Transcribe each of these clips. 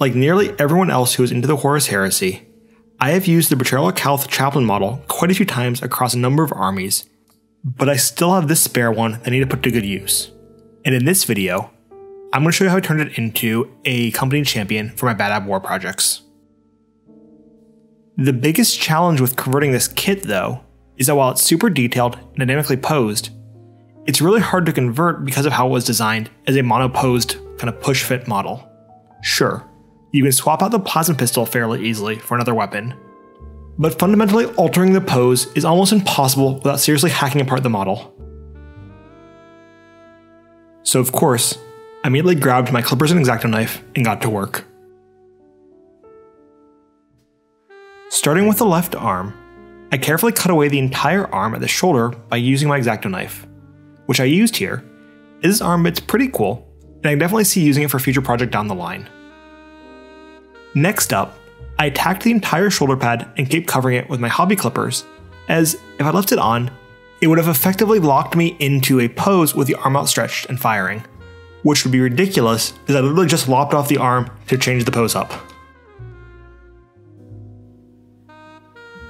Like nearly everyone else who is into the Horus Heresy, I have used the Betrayal Calth chaplain model quite a few times across a number of armies, but I still have this spare one that I need to put to good use. And in this video, I'm going to show you how I turned it into a company champion for my Badab War projects. The biggest challenge with converting this kit though, is that while it's super detailed and dynamically posed, it's really hard to convert because of how it was designed as a mono-posed kind of push-fit model. Sure, you can swap out the plasma pistol fairly easily for another weapon, but fundamentally altering the pose is almost impossible without seriously hacking apart the model. So of course, I immediately grabbed my clippers and X-Acto knife and got to work. Starting with the left arm, I carefully cut away the entire arm at the shoulder by using my X-Acto knife, which I used here. This arm bit's pretty cool, and I can definitely see using it for future project down the line. Next up, I attacked the entire shoulder pad and kept covering it with my hobby clippers, as if I left it on, it would have effectively locked me into a pose with the arm outstretched and firing, which would be ridiculous as I literally just lopped off the arm to change the pose up.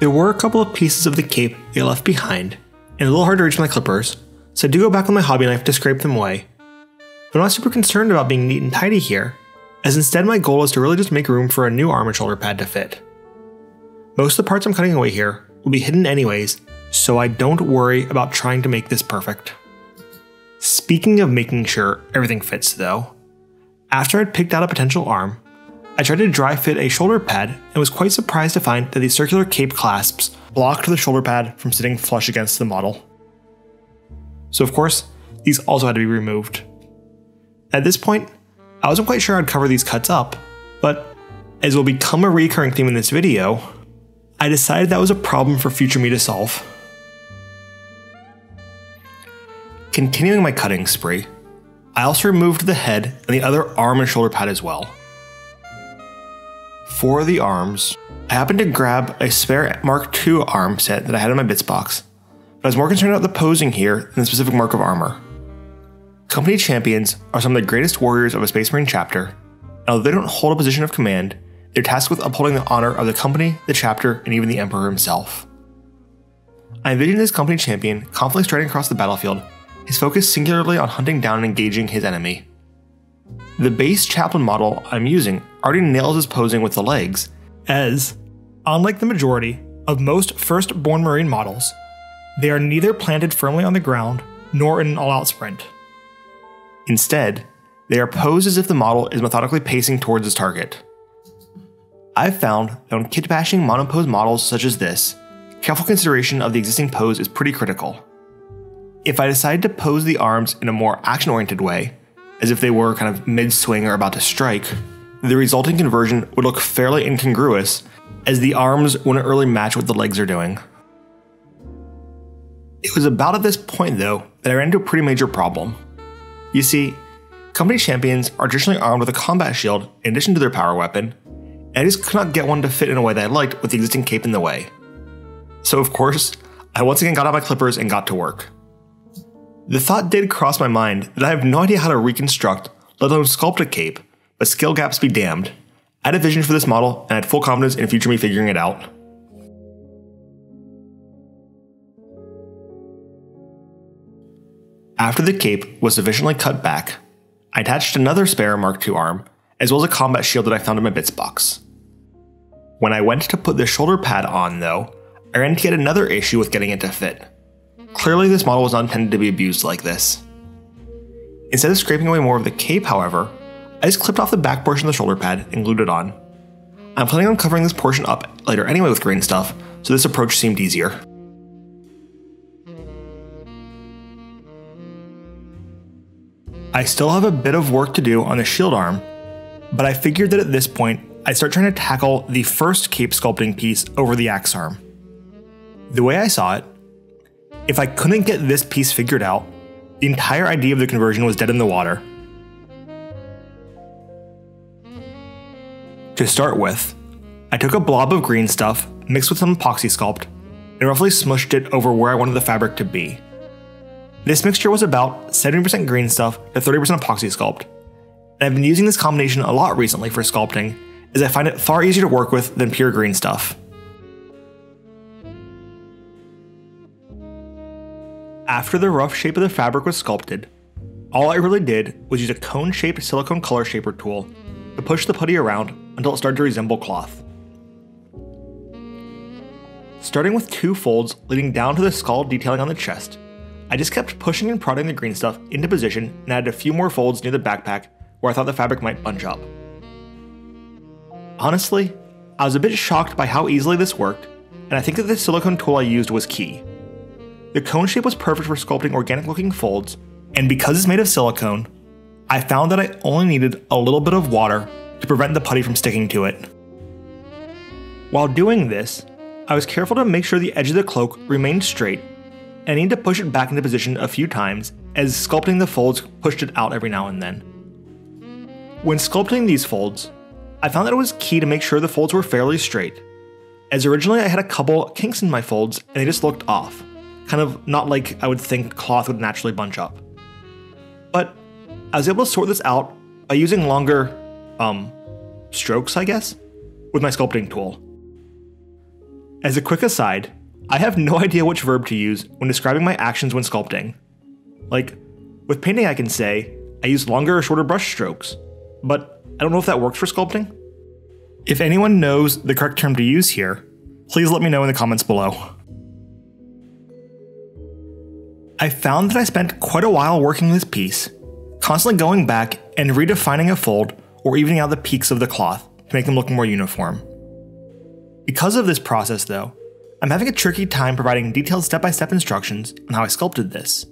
There were a couple of pieces of the cape I left behind, and a little hard to reach my clippers, so I do go back with my hobby knife to scrape them away. But I'm not super concerned about being neat and tidy here, as instead my goal is to really just make room for a new arm and shoulder pad to fit. Most of the parts I'm cutting away here will be hidden anyways, so I don't worry about trying to make this perfect. Speaking of making sure everything fits though, after I'd picked out a potential arm, I tried to dry fit a shoulder pad and was quite surprised to find that the circular cape clasps blocked the shoulder pad from sitting flush against the model. So of course, these also had to be removed. At this point, I wasn't quite sure I'd cover these cuts up, but as will become a recurring theme in this video, I decided that was a problem for future me to solve. Continuing my cutting spree, I also removed the head and the other arm and shoulder pad as well. For the arms, I happened to grab a spare Mark II arm set that I had in my bits box, but I was more concerned about the posing here than the specific mark of armor. Company champions are some of the greatest warriors of a Space Marine chapter, and although they don't hold a position of command, they're tasked with upholding the honor of the company, the chapter, and even the Emperor himself. I envision this company champion confidently striding across the battlefield, his focus singularly on hunting down and engaging his enemy. The base chaplain model I'm using already nails his posing with the legs, as, unlike the majority of most first-born Marine models, they are neither planted firmly on the ground nor in an all-out sprint. Instead, they are posed as if the model is methodically pacing towards its target. I've found that when kit bashing monopose models such as this, careful consideration of the existing pose is pretty critical. If I decide to pose the arms in a more action oriented way, as if they were kind of mid swing or about to strike, the resulting conversion would look fairly incongruous, as the arms wouldn't really match what the legs are doing. It was about at this point, though, that I ran into a pretty major problem. You see, company champions are traditionally armed with a combat shield in addition to their power weapon, and I just could not get one to fit in a way that I liked with the existing cape in the way. So, of course, I once again got out my clippers and got to work. The thought did cross my mind that I have no idea how to reconstruct, let alone sculpt a cape, but skill gaps be damned. I had a vision for this model and I had full confidence in future me figuring it out. After the cape was sufficiently cut back, I attached another spare Mark II arm, as well as a combat shield that I found in my bits box. When I went to put the shoulder pad on, though, I ran into yet another issue with getting it to fit. Clearly, this model was not intended to be abused like this. Instead of scraping away more of the cape, however, I just clipped off the back portion of the shoulder pad and glued it on. I'm planning on covering this portion up later anyway with green stuff, so this approach seemed easier. I still have a bit of work to do on the shield arm, but I figured that at this point, I'd start trying to tackle the first cape sculpting piece over the axe arm. The way I saw it, if I couldn't get this piece figured out, the entire idea of the conversion was dead in the water. To start with, I took a blob of green stuff, mixed with some epoxy sculpt, and roughly smushed it over where I wanted the fabric to be. This mixture was about 70% green stuff to 30% epoxy sculpt, and I've been using this combination a lot recently for sculpting, as I find it far easier to work with than pure green stuff. After the rough shape of the fabric was sculpted, all I really did was use a cone-shaped silicone color shaper tool to push the putty around until it started to resemble cloth. Starting with two folds leading down to the skull detailing on the chest, I just kept pushing and prodding the green stuff into position and added a few more folds near the backpack where I thought the fabric might bunch up. Honestly, I was a bit shocked by how easily this worked, and I think that the silicone tool I used was key. The cone shape was perfect for sculpting organic looking folds, and because it's made of silicone, I found that I only needed a little bit of water to prevent the putty from sticking to it. While doing this, I was careful to make sure the edge of the cloak remained straight, and I needed to push it back into position a few times as sculpting the folds pushed it out every now and then. When sculpting these folds, I found that it was key to make sure the folds were fairly straight, as originally I had a couple kinks in my folds and they just looked off kind of not like I would think cloth would naturally bunch up. But I was able to sort this out by using longer, um, strokes, I guess, with my sculpting tool. As a quick aside, I have no idea which verb to use when describing my actions when sculpting. Like, with painting, I can say I use longer or shorter brush strokes, but I don't know if that works for sculpting. If anyone knows the correct term to use here, please let me know in the comments below. I found that I spent quite a while working this piece, constantly going back and redefining a fold or evening out the peaks of the cloth to make them look more uniform. Because of this process, though, I'm having a tricky time providing detailed step by step instructions on how I sculpted this.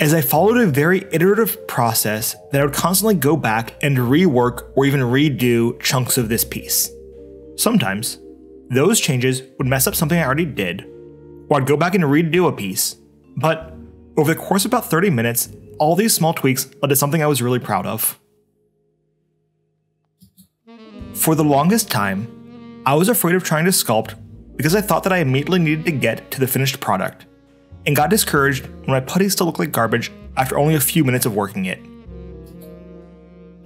As I followed a very iterative process that I would constantly go back and rework or even redo chunks of this piece. Sometimes, those changes would mess up something I already did, or I'd go back and redo a piece but over the course of about 30 minutes, all these small tweaks led to something I was really proud of. For the longest time, I was afraid of trying to sculpt because I thought that I immediately needed to get to the finished product, and got discouraged when my putty still looked like garbage after only a few minutes of working it.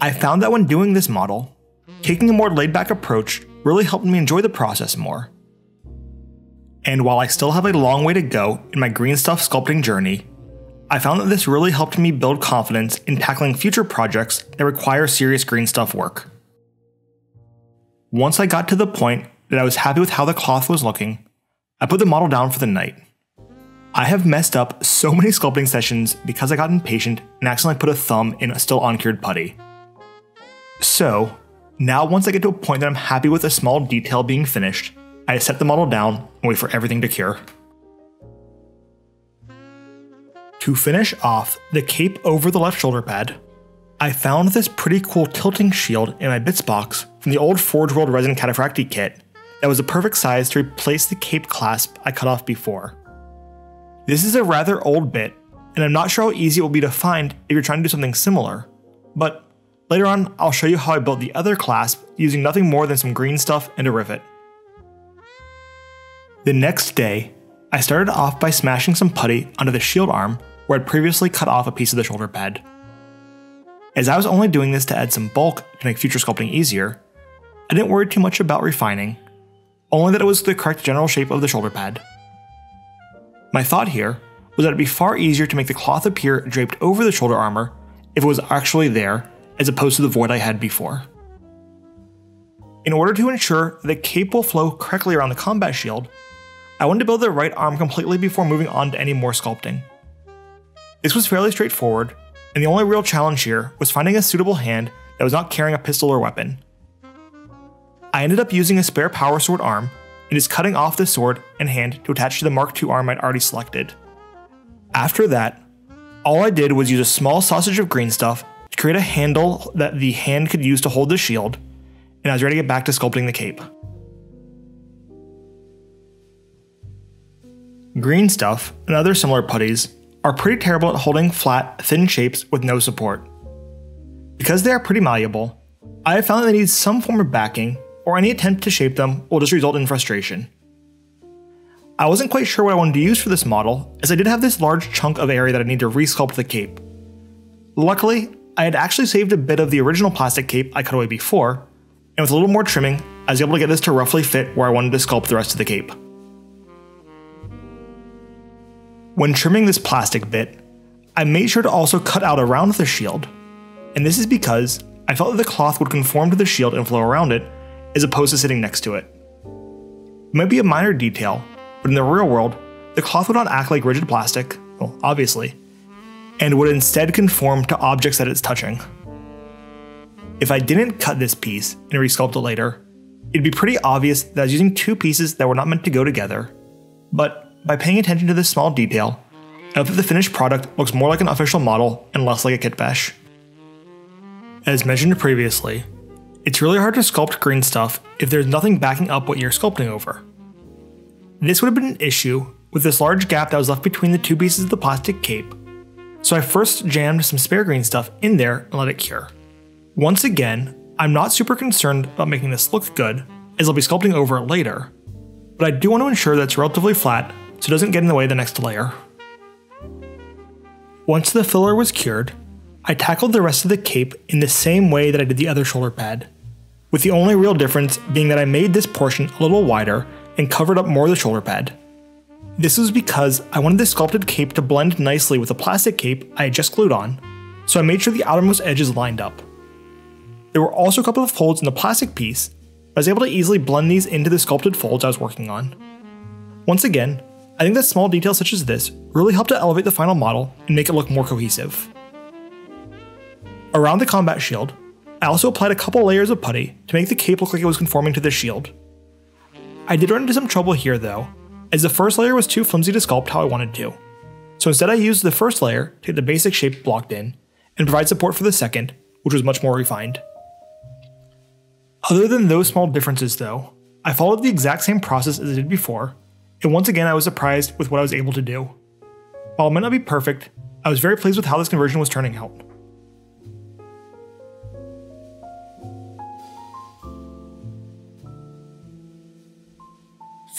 I found that when doing this model, taking a more laid back approach really helped me enjoy the process more. And while I still have a long way to go in my green stuff sculpting journey, I found that this really helped me build confidence in tackling future projects that require serious green stuff work. Once I got to the point that I was happy with how the cloth was looking, I put the model down for the night. I have messed up so many sculpting sessions because I got impatient and accidentally put a thumb in a still uncured putty. So, now once I get to a point that I'm happy with a small detail being finished, I set the model down and wait for everything to cure. To finish off the cape over the left shoulder pad, I found this pretty cool tilting shield in my bits box from the old Forge World Resin Cataphractii kit that was a perfect size to replace the cape clasp I cut off before. This is a rather old bit, and I'm not sure how easy it will be to find if you're trying to do something similar, but later on I'll show you how I built the other clasp using nothing more than some green stuff and a rivet. The next day, I started off by smashing some putty onto the shield arm where I'd previously cut off a piece of the shoulder pad. As I was only doing this to add some bulk to make future sculpting easier, I didn't worry too much about refining, only that it was the correct general shape of the shoulder pad. My thought here was that it'd be far easier to make the cloth appear draped over the shoulder armor if it was actually there, as opposed to the void I had before. In order to ensure the cape will flow correctly around the combat shield, I wanted to build the right arm completely before moving on to any more sculpting. This was fairly straightforward, and the only real challenge here was finding a suitable hand that was not carrying a pistol or weapon. I ended up using a spare power sword arm and just cutting off the sword and hand to attach to the Mark II arm I'd already selected. After that, all I did was use a small sausage of green stuff to create a handle that the hand could use to hold the shield, and I was ready to get back to sculpting the cape. Green stuff and other similar putties are pretty terrible at holding flat, thin shapes with no support. Because they are pretty malleable, I have found that they need some form of backing, or any attempt to shape them will just result in frustration. I wasn't quite sure what I wanted to use for this model, as I did have this large chunk of area that I need to resculpt the cape. Luckily, I had actually saved a bit of the original plastic cape I cut away before, and with a little more trimming, I was able to get this to roughly fit where I wanted to sculpt the rest of the cape. When trimming this plastic bit, I made sure to also cut out around the shield, and this is because I felt that the cloth would conform to the shield and flow around it, as opposed to sitting next to it. It might be a minor detail, but in the real world, the cloth would not act like rigid plastic, well, obviously, and would instead conform to objects that it's touching. If I didn't cut this piece and resculpt it later, it'd be pretty obvious that I was using two pieces that were not meant to go together. But by paying attention to this small detail, I hope that the finished product looks more like an official model and less like a kitbash. As mentioned previously, it's really hard to sculpt green stuff if there's nothing backing up what you're sculpting over. This would have been an issue with this large gap that was left between the two pieces of the plastic cape, so I first jammed some spare green stuff in there and let it cure. Once again, I'm not super concerned about making this look good, as I'll be sculpting over it later, but I do want to ensure that it's relatively flat so it doesn't get in the way of the next layer. Once the filler was cured, I tackled the rest of the cape in the same way that I did the other shoulder pad, with the only real difference being that I made this portion a little wider and covered up more of the shoulder pad. This was because I wanted the sculpted cape to blend nicely with the plastic cape I had just glued on, so I made sure the outermost edges lined up. There were also a couple of folds in the plastic piece, but I was able to easily blend these into the sculpted folds I was working on. Once again, I think that small details such as this really help to elevate the final model and make it look more cohesive. Around the combat shield, I also applied a couple layers of putty to make the cape look like it was conforming to the shield. I did run into some trouble here though, as the first layer was too flimsy to sculpt how I wanted to. So instead I used the first layer to get the basic shape blocked in, and provide support for the second, which was much more refined. Other than those small differences though, I followed the exact same process as I did before, and once again I was surprised with what I was able to do. While it might not be perfect, I was very pleased with how this conversion was turning out.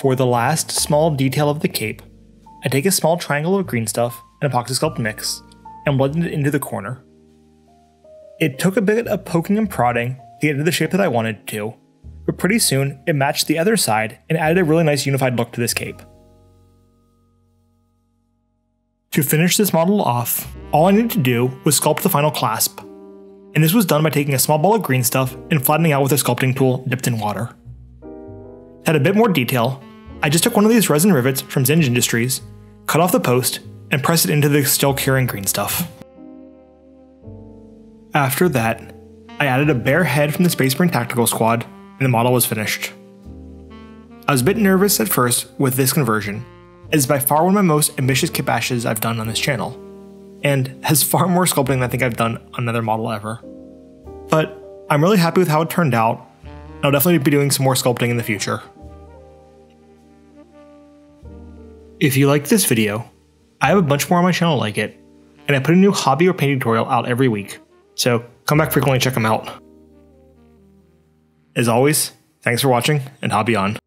For the last small detail of the cape, I take a small triangle of green stuff and epoxy sculpt mix and blend it into the corner. It took a bit of poking and prodding to get into the shape that I wanted to, but pretty soon it matched the other side and added a really nice unified look to this cape. To finish this model off, all I needed to do was sculpt the final clasp, and this was done by taking a small ball of green stuff and flattening out with a sculpting tool dipped in water. To add a bit more detail, I just took one of these resin rivets from Zinge Industries, cut off the post, and pressed it into the still curing green stuff. After that, I added a bare head from the Space Marine Tactical Squad, and the model was finished. I was a bit nervous at first with this conversion, as it's by far one of my most ambitious kit bashes I've done on this channel, and has far more sculpting than I think I've done on another model ever. But I'm really happy with how it turned out, and I'll definitely be doing some more sculpting in the future. If you liked this video, I have a bunch more on my channel like it, and I put a new hobby or painting tutorial out every week, so come back frequently and check them out. As always, thanks for watching, and hobby on.